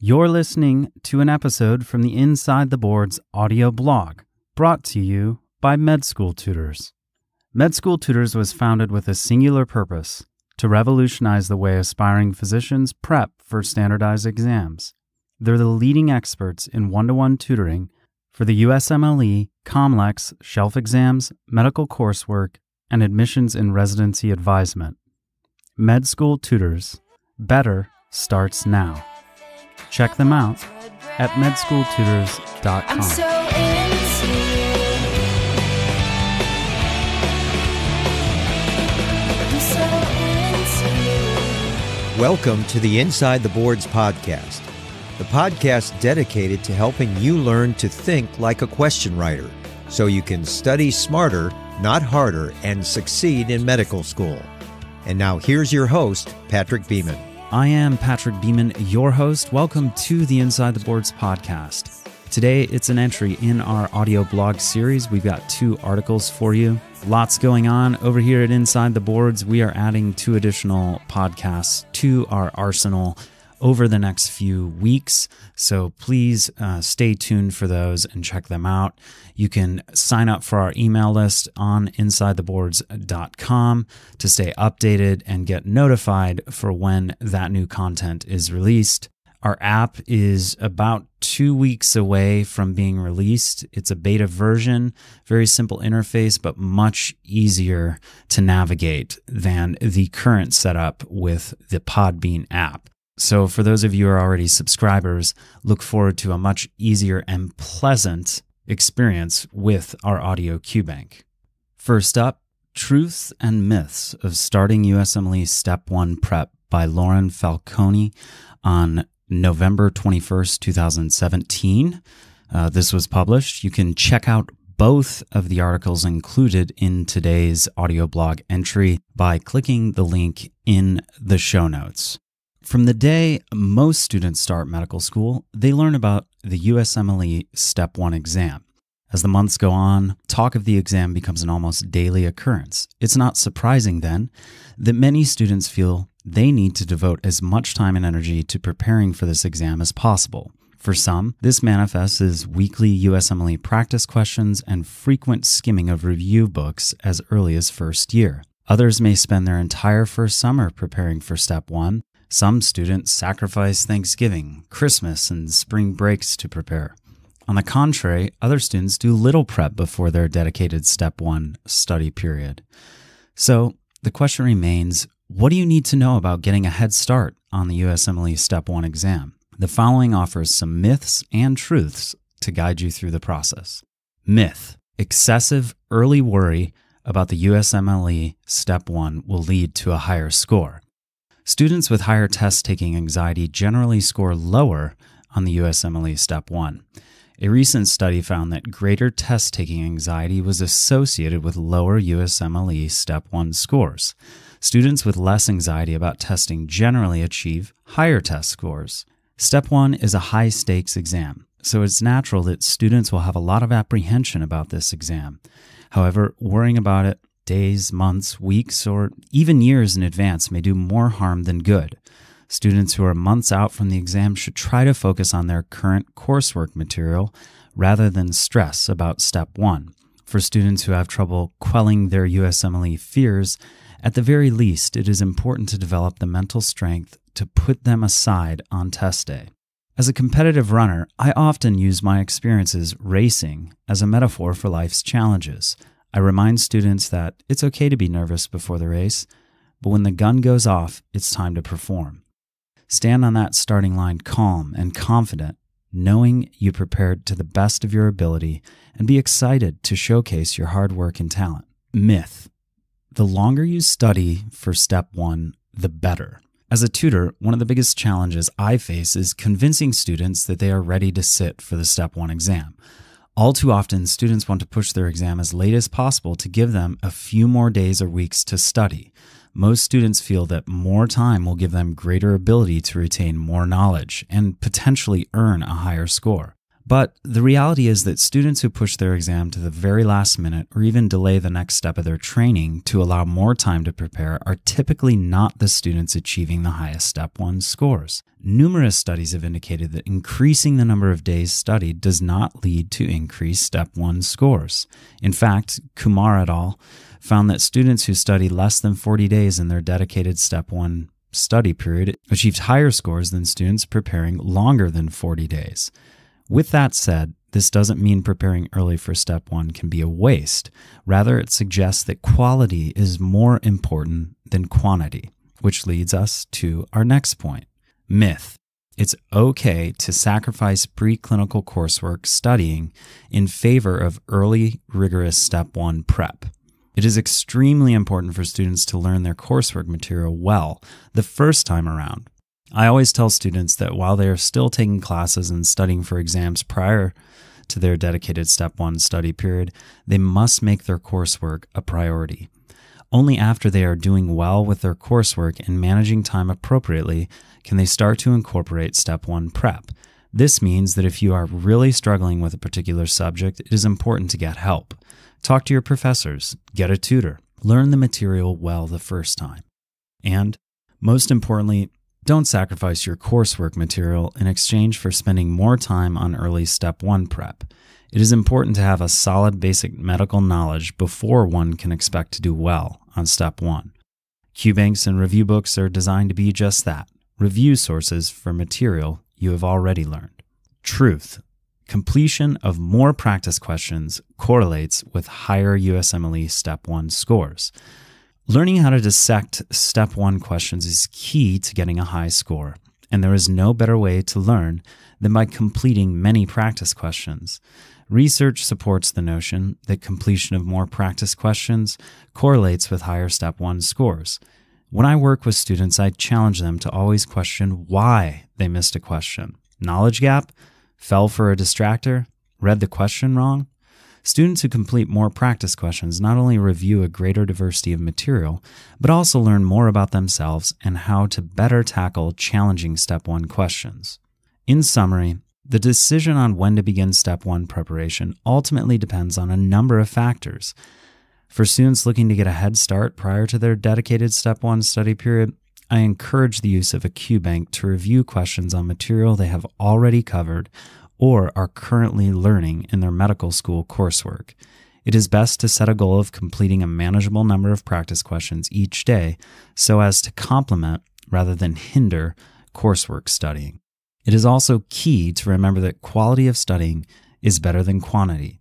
You're listening to an episode from the Inside the Boards audio blog, brought to you by Med School Tutors. Med School Tutors was founded with a singular purpose to revolutionize the way aspiring physicians prep for standardized exams. They're the leading experts in one to one tutoring for the USMLE, COMLEX, shelf exams, medical coursework, and admissions and residency advisement. Med School Tutors. Better starts now. Check them out at medschooltutors.com. I'm so into you. I'm so into you. Welcome to the Inside the Boards podcast, the podcast dedicated to helping you learn to think like a question writer so you can study smarter, not harder, and succeed in medical school. And now here's your host, Patrick Beeman. I am Patrick Beeman, your host. Welcome to the Inside the Boards podcast. Today, it's an entry in our audio blog series. We've got two articles for you. Lots going on over here at Inside the Boards. We are adding two additional podcasts to our arsenal over the next few weeks. So please uh, stay tuned for those and check them out. You can sign up for our email list on insidetheboards.com to stay updated and get notified for when that new content is released. Our app is about two weeks away from being released. It's a beta version, very simple interface, but much easier to navigate than the current setup with the Podbean app. So, for those of you who are already subscribers, look forward to a much easier and pleasant experience with our audio cue bank. First up, Truths and Myths of Starting USMLE Step 1 Prep by Lauren Falcone on November 21st, 2017. Uh, this was published. You can check out both of the articles included in today's audio blog entry by clicking the link in the show notes. From the day most students start medical school, they learn about the USMLE Step 1 exam. As the months go on, talk of the exam becomes an almost daily occurrence. It's not surprising then that many students feel they need to devote as much time and energy to preparing for this exam as possible. For some, this manifests as weekly USMLE practice questions and frequent skimming of review books as early as first year. Others may spend their entire first summer preparing for Step 1 some students sacrifice Thanksgiving, Christmas, and spring breaks to prepare. On the contrary, other students do little prep before their dedicated Step 1 study period. So the question remains what do you need to know about getting a head start on the USMLE Step 1 exam? The following offers some myths and truths to guide you through the process. Myth excessive early worry about the USMLE Step 1 will lead to a higher score. Students with higher test taking anxiety generally score lower on the USMLE Step 1. A recent study found that greater test taking anxiety was associated with lower USMLE Step 1 scores. Students with less anxiety about testing generally achieve higher test scores. Step 1 is a high stakes exam, so it's natural that students will have a lot of apprehension about this exam. However, worrying about it days, months, weeks, or even years in advance may do more harm than good. Students who are months out from the exam should try to focus on their current coursework material rather than stress about step one. For students who have trouble quelling their USMLE fears, at the very least, it is important to develop the mental strength to put them aside on test day. As a competitive runner, I often use my experiences racing as a metaphor for life's challenges. I remind students that it's okay to be nervous before the race, but when the gun goes off, it's time to perform. Stand on that starting line calm and confident, knowing you prepared to the best of your ability, and be excited to showcase your hard work and talent. Myth The longer you study for step one, the better. As a tutor, one of the biggest challenges I face is convincing students that they are ready to sit for the step one exam. All too often, students want to push their exam as late as possible to give them a few more days or weeks to study. Most students feel that more time will give them greater ability to retain more knowledge and potentially earn a higher score. But the reality is that students who push their exam to the very last minute or even delay the next step of their training to allow more time to prepare are typically not the students achieving the highest Step 1 scores. Numerous studies have indicated that increasing the number of days studied does not lead to increased Step 1 scores. In fact, Kumar et al. found that students who study less than 40 days in their dedicated Step 1 study period achieved higher scores than students preparing longer than 40 days. With that said, this doesn't mean preparing early for step one can be a waste. Rather, it suggests that quality is more important than quantity, which leads us to our next point myth. It's okay to sacrifice preclinical coursework studying in favor of early, rigorous step one prep. It is extremely important for students to learn their coursework material well the first time around I always tell students that while they are still taking classes and studying for exams prior to their dedicated Step 1 study period, they must make their coursework a priority. Only after they are doing well with their coursework and managing time appropriately can they start to incorporate Step 1 prep. This means that if you are really struggling with a particular subject, it is important to get help. Talk to your professors, get a tutor, learn the material well the first time. And most importantly, don't sacrifice your coursework material in exchange for spending more time on early step one prep. It is important to have a solid basic medical knowledge before one can expect to do well on step one. QBanks and review books are designed to be just that review sources for material you have already learned. Truth completion of more practice questions correlates with higher USMLE Step 1 scores. Learning how to dissect step one questions is key to getting a high score, and there is no better way to learn than by completing many practice questions. Research supports the notion that completion of more practice questions correlates with higher step one scores. When I work with students, I challenge them to always question why they missed a question. Knowledge gap? Fell for a distractor? Read the question wrong? Students who complete more practice questions not only review a greater diversity of material, but also learn more about themselves and how to better tackle challenging Step 1 questions. In summary, the decision on when to begin Step 1 preparation ultimately depends on a number of factors. For students looking to get a head start prior to their dedicated Step 1 study period, I encourage the use of a QBank to review questions on material they have already covered or are currently learning in their medical school coursework. It is best to set a goal of completing a manageable number of practice questions each day so as to complement rather than hinder coursework studying. It is also key to remember that quality of studying is better than quantity.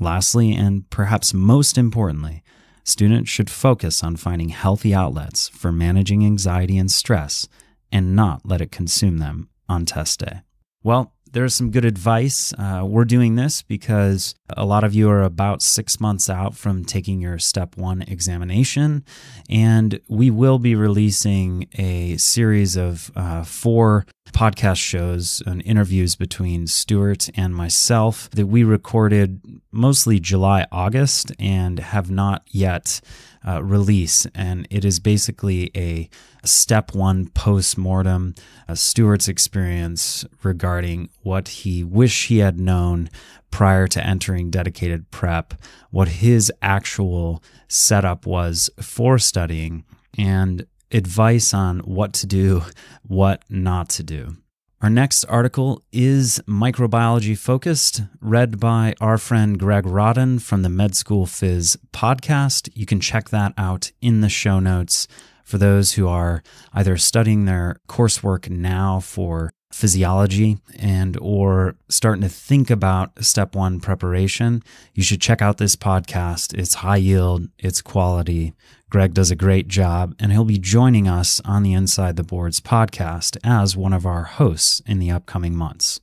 Lastly, and perhaps most importantly, students should focus on finding healthy outlets for managing anxiety and stress and not let it consume them on test day. Well, there's some good advice. Uh, we're doing this because a lot of you are about six months out from taking your step one examination. And we will be releasing a series of uh, four podcast shows and interviews between Stuart and myself that we recorded mostly July, August, and have not yet uh, release, and it is basically a step one post mortem, Stuart's experience regarding what he wished he had known prior to entering dedicated prep, what his actual setup was for studying, and advice on what to do, what not to do. Our next article is microbiology focused, read by our friend Greg Rodden from the Med School Phys podcast. You can check that out in the show notes for those who are either studying their coursework now for physiology and or starting to think about step 1 preparation you should check out this podcast it's high yield it's quality greg does a great job and he'll be joining us on the inside the boards podcast as one of our hosts in the upcoming months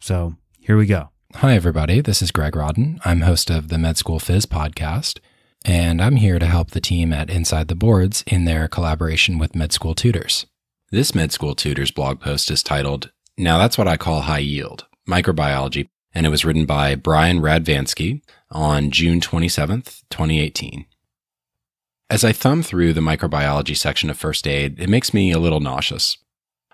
so here we go Hi, everybody. This is Greg Rodden. I'm host of the Med School Phys podcast, and I'm here to help the team at Inside the Boards in their collaboration with Med School Tutors. This Med School Tutors blog post is titled, Now That's What I Call High Yield Microbiology, and it was written by Brian Radvansky on June 27th, 2018. As I thumb through the microbiology section of first aid, it makes me a little nauseous.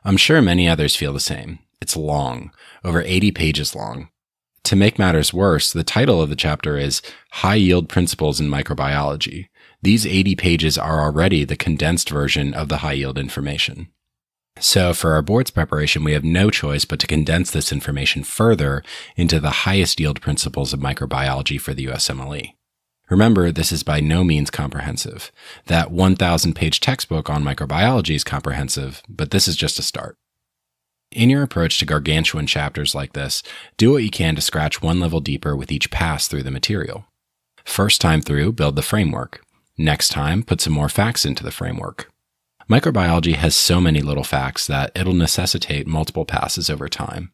I'm sure many others feel the same. It's long, over 80 pages long. To make matters worse, the title of the chapter is High Yield Principles in Microbiology. These 80 pages are already the condensed version of the high yield information. So for our boards preparation, we have no choice but to condense this information further into the highest yield principles of microbiology for the USMLE. Remember, this is by no means comprehensive. That 1,000 page textbook on microbiology is comprehensive, but this is just a start. In your approach to gargantuan chapters like this, do what you can to scratch one level deeper with each pass through the material. First time through, build the framework. Next time, put some more facts into the framework. Microbiology has so many little facts that it'll necessitate multiple passes over time.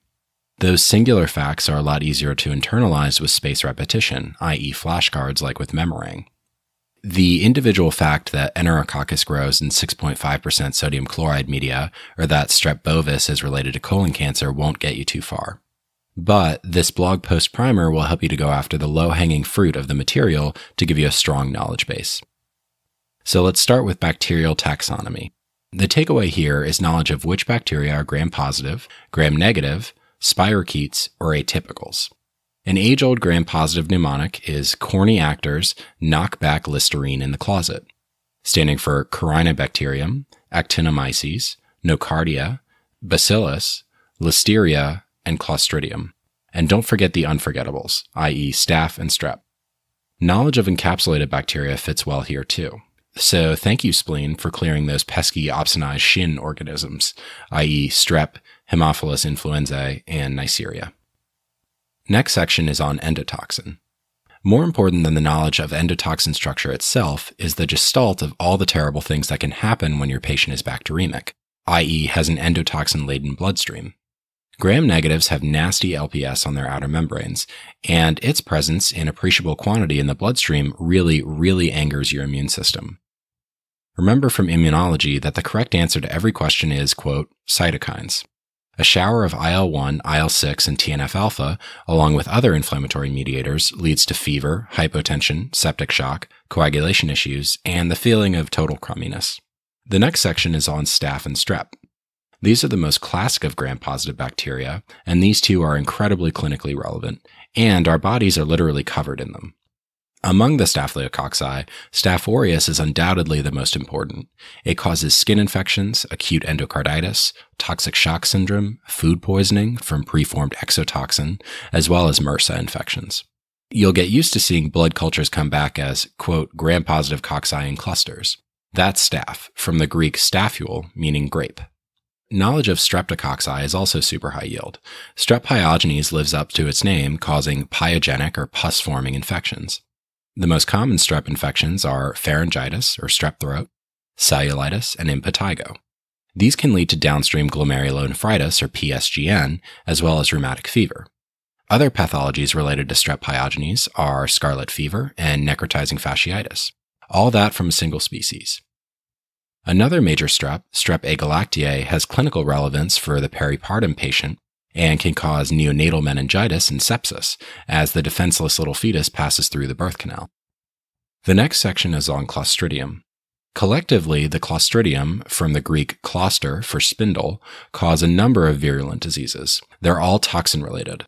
Those singular facts are a lot easier to internalize with space repetition, i.e., flashcards like with Memorang. The individual fact that Enterococcus grows in 6.5% sodium chloride media, or that strep bovis is related to colon cancer, won't get you too far. But this blog post primer will help you to go after the low hanging fruit of the material to give you a strong knowledge base. So let's start with bacterial taxonomy. The takeaway here is knowledge of which bacteria are gram positive, gram negative, spirochetes, or atypicals. An age old gram positive mnemonic is corny actors knock back Listerine in the closet, standing for Corynebacterium, Actinomyces, Nocardia, Bacillus, Listeria, and Clostridium. And don't forget the unforgettables, i.e., staph and strep. Knowledge of encapsulated bacteria fits well here too. So thank you, spleen, for clearing those pesky opsonized shin organisms, i.e., strep, Haemophilus influenzae, and Neisseria. Next section is on endotoxin. More important than the knowledge of endotoxin structure itself is the gestalt of all the terrible things that can happen when your patient is bacteremic, i.e., has an endotoxin laden bloodstream. Gram negatives have nasty LPS on their outer membranes, and its presence in appreciable quantity in the bloodstream really, really angers your immune system. Remember from immunology that the correct answer to every question is, quote, cytokines. A shower of IL 1, IL 6, and TNF alpha, along with other inflammatory mediators, leads to fever, hypotension, septic shock, coagulation issues, and the feeling of total crumminess. The next section is on staph and strep. These are the most classic of gram positive bacteria, and these two are incredibly clinically relevant, and our bodies are literally covered in them. Among the Staphylococci, Staph aureus is undoubtedly the most important. It causes skin infections, acute endocarditis, toxic shock syndrome, food poisoning from preformed exotoxin, as well as MRSA infections. You'll get used to seeing blood cultures come back as, quote, gram-positive cocci in clusters. That's staph, from the Greek staphule, meaning grape. Knowledge of streptococci is also super high yield. Strep pyogenes lives up to its name, causing pyogenic or pus-forming infections. The most common strep infections are pharyngitis or strep throat, cellulitis, and impetigo. These can lead to downstream glomerulonephritis or PSGN, as well as rheumatic fever. Other pathologies related to strep pyogenes are scarlet fever and necrotizing fasciitis, all that from a single species. Another major strep, strep agalactiae, has clinical relevance for the peripartum patient and can cause neonatal meningitis and sepsis as the defenseless little fetus passes through the birth canal. The next section is on Clostridium. Collectively, the Clostridium, from the Greek kloster for spindle, cause a number of virulent diseases. They're all toxin related.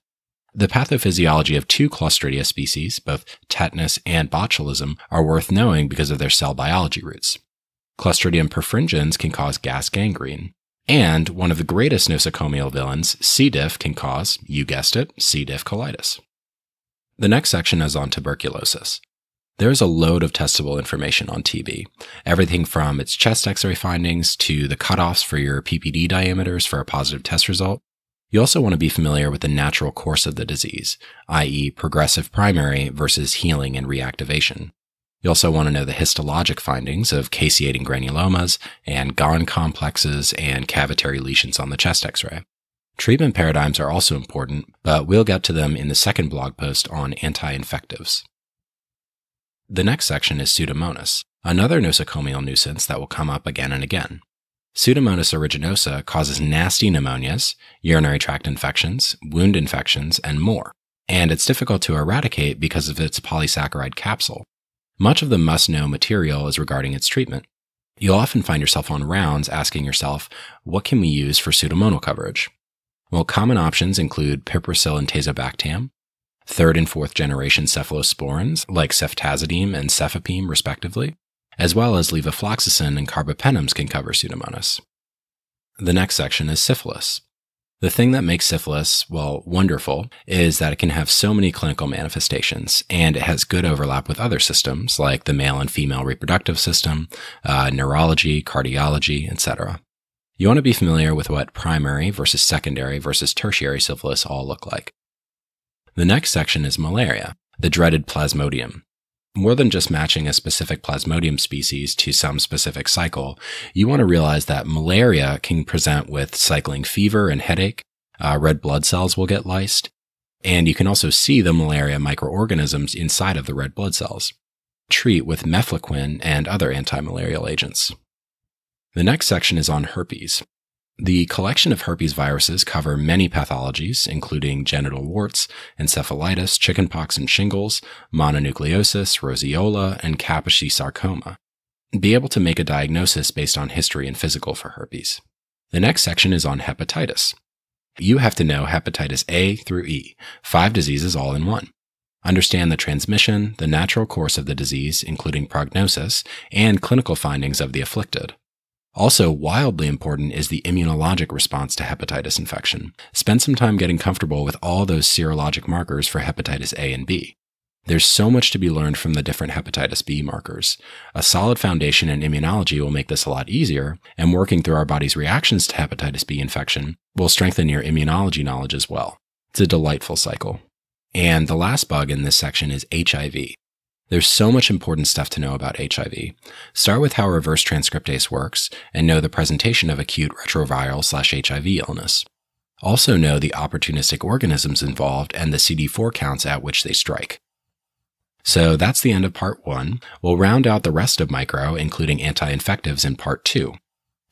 The pathophysiology of two Clostridia species, both tetanus and botulism, are worth knowing because of their cell biology roots. Clostridium perfringens can cause gas gangrene. And one of the greatest nosocomial villains, C. diff, can cause, you guessed it, C. diff colitis. The next section is on tuberculosis. There's a load of testable information on TB, everything from its chest x ray findings to the cutoffs for your PPD diameters for a positive test result. You also want to be familiar with the natural course of the disease, i.e., progressive primary versus healing and reactivation. You also want to know the histologic findings of caseating granulomas and Ghon complexes and cavitary lesions on the chest x ray. Treatment paradigms are also important, but we'll get to them in the second blog post on anti infectives. The next section is Pseudomonas, another nosocomial nuisance that will come up again and again. Pseudomonas aeruginosa causes nasty pneumonias, urinary tract infections, wound infections, and more. And it's difficult to eradicate because of its polysaccharide capsule, much of the must know material is regarding its treatment. You'll often find yourself on rounds asking yourself, what can we use for pseudomonal coverage? Well, common options include piperacillin tazobactam, third and fourth generation cephalosporins like ceftazidime and cefepime, respectively, as well as levofloxacin and carbapenems can cover Pseudomonas. The next section is syphilis. The thing that makes syphilis, well, wonderful, is that it can have so many clinical manifestations, and it has good overlap with other systems like the male and female reproductive system, uh, neurology, cardiology, etc. You want to be familiar with what primary versus secondary versus tertiary syphilis all look like. The next section is malaria, the dreaded plasmodium. More than just matching a specific plasmodium species to some specific cycle, you want to realize that malaria can present with cycling fever and headache. Uh, red blood cells will get lysed. And you can also see the malaria microorganisms inside of the red blood cells. Treat with mefloquine and other anti-malarial agents. The next section is on herpes. The collection of herpes viruses cover many pathologies, including genital warts, encephalitis, chickenpox and shingles, mononucleosis, roseola, and Kaposi sarcoma. Be able to make a diagnosis based on history and physical for herpes. The next section is on hepatitis. You have to know hepatitis A through E, five diseases all in one. Understand the transmission, the natural course of the disease, including prognosis, and clinical findings of the afflicted. Also, wildly important is the immunologic response to hepatitis infection. Spend some time getting comfortable with all those serologic markers for hepatitis A and B. There's so much to be learned from the different hepatitis B markers. A solid foundation in immunology will make this a lot easier, and working through our body's reactions to hepatitis B infection will strengthen your immunology knowledge as well. It's a delightful cycle. And the last bug in this section is HIV. There's so much important stuff to know about HIV. Start with how reverse transcriptase works and know the presentation of acute retroviral slash HIV illness. Also know the opportunistic organisms involved and the CD4 counts at which they strike. So that's the end of part one. We'll round out the rest of micro, including anti-infectives in part two.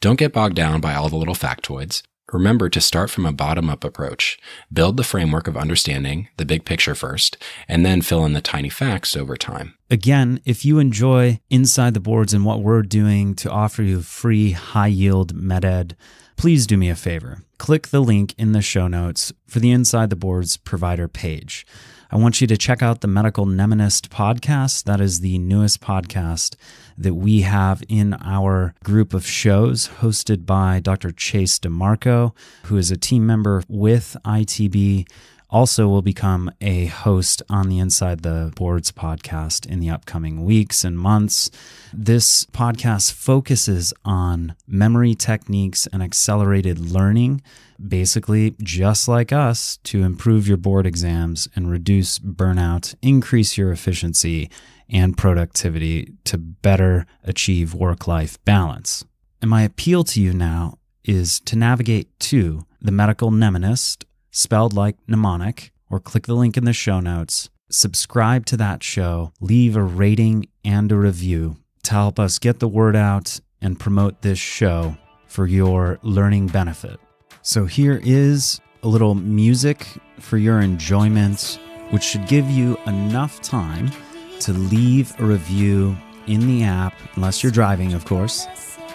Don't get bogged down by all the little factoids. Remember to start from a bottom up approach. Build the framework of understanding, the big picture first, and then fill in the tiny facts over time. Again, if you enjoy Inside the Boards and what we're doing to offer you free high yield MedEd, please do me a favor. Click the link in the show notes for the Inside the Boards provider page. I want you to check out the Medical Mnemonist podcast. That is the newest podcast that we have in our group of shows hosted by Dr. Chase DeMarco, who is a team member with ITB also will become a host on the Inside the Boards podcast in the upcoming weeks and months. This podcast focuses on memory techniques and accelerated learning, basically, just like us, to improve your board exams and reduce burnout, increase your efficiency and productivity to better achieve work life balance. And my appeal to you now is to navigate to the medical mnemonist spelled like mnemonic, or click the link in the show notes. Subscribe to that show, leave a rating and a review to help us get the word out and promote this show for your learning benefit. So, here is a little music for your enjoyment, which should give you enough time to leave a review in the app, unless you're driving, of course,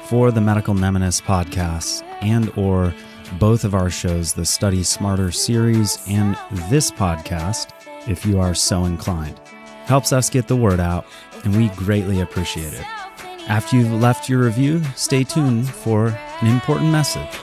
for the Medical Mnemonist podcast and or both of our shows, the Study Smarter series and this podcast, if you are so inclined. Helps us get the word out, and we greatly appreciate it. After you've left your review, stay tuned for an important message.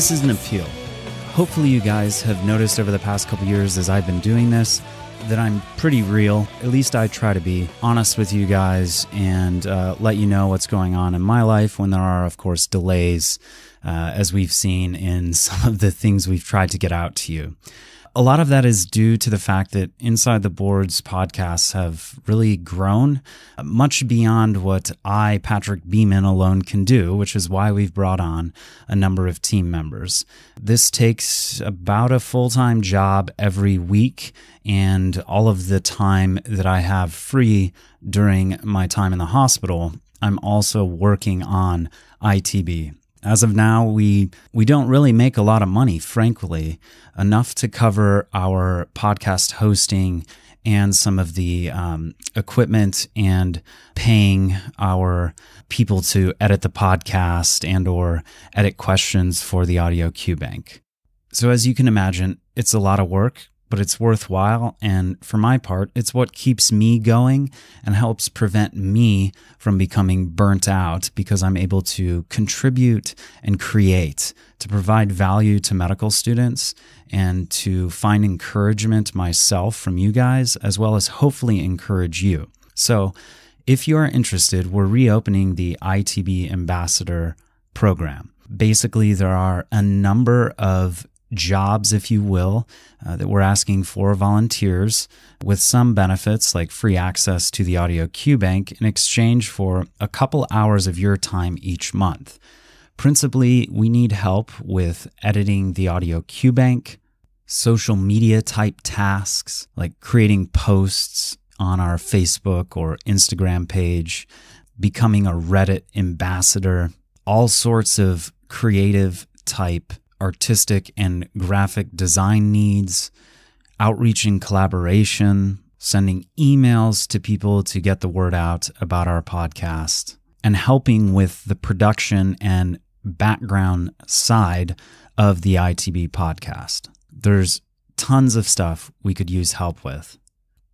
This is an appeal. Hopefully, you guys have noticed over the past couple years as I've been doing this that I'm pretty real. At least I try to be honest with you guys and uh, let you know what's going on in my life when there are, of course, delays, uh, as we've seen in some of the things we've tried to get out to you a lot of that is due to the fact that Inside the Boards podcasts have really grown uh, much beyond what I, Patrick Beeman, alone can do, which is why we've brought on a number of team members. This takes about a full time job every week, and all of the time that I have free during my time in the hospital, I'm also working on ITB. As of now, we we don't really make a lot of money, frankly, enough to cover our podcast hosting and some of the um, equipment and paying our people to edit the podcast and or edit questions for the audio cue bank. So as you can imagine, it's a lot of work but it's worthwhile. And for my part, it's what keeps me going and helps prevent me from becoming burnt out because I'm able to contribute and create to provide value to medical students and to find encouragement myself from you guys, as well as hopefully encourage you. So, if you are interested, we're reopening the ITB Ambassador program. Basically, there are a number of jobs, if you will, uh, that we're asking for volunteers with some benefits like free access to the Audio Q Bank in exchange for a couple hours of your time each month. Principally, we need help with editing the Audio Q Bank, social media type tasks like creating posts on our Facebook or Instagram page, becoming a Reddit ambassador, all sorts of creative type artistic and graphic design needs, outreach and collaboration, sending emails to people to get the word out about our podcast, and helping with the production and background side of the ITB podcast. There's tons of stuff we could use help with.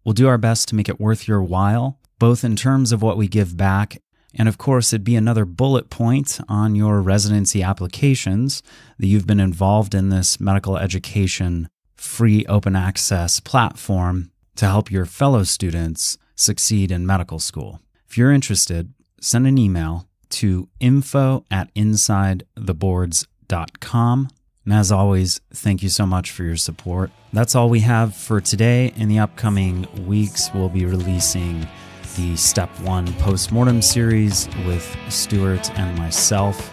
We'll do our best to make it worth your while, both in terms of what we give back and of course, it'd be another bullet point on your residency applications that you've been involved in this medical education free open access platform to help your fellow students succeed in medical school. If you're interested, send an email to info at insidetheboards.com. And as always, thank you so much for your support. That's all we have for today. In the upcoming weeks, we'll be releasing the Step 1 postmortem series with Stuart and myself.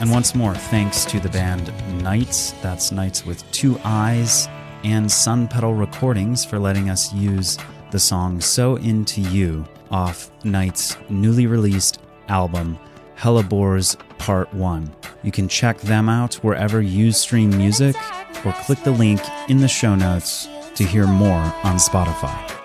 And once more, thanks to the band Knights, that's Knights with two eyes, and Sun Pedal Recordings for letting us use the song So Into You off Knights' newly released album, Hellebores Part 1. You can check them out wherever you stream music or click the link in the show notes to hear more on Spotify.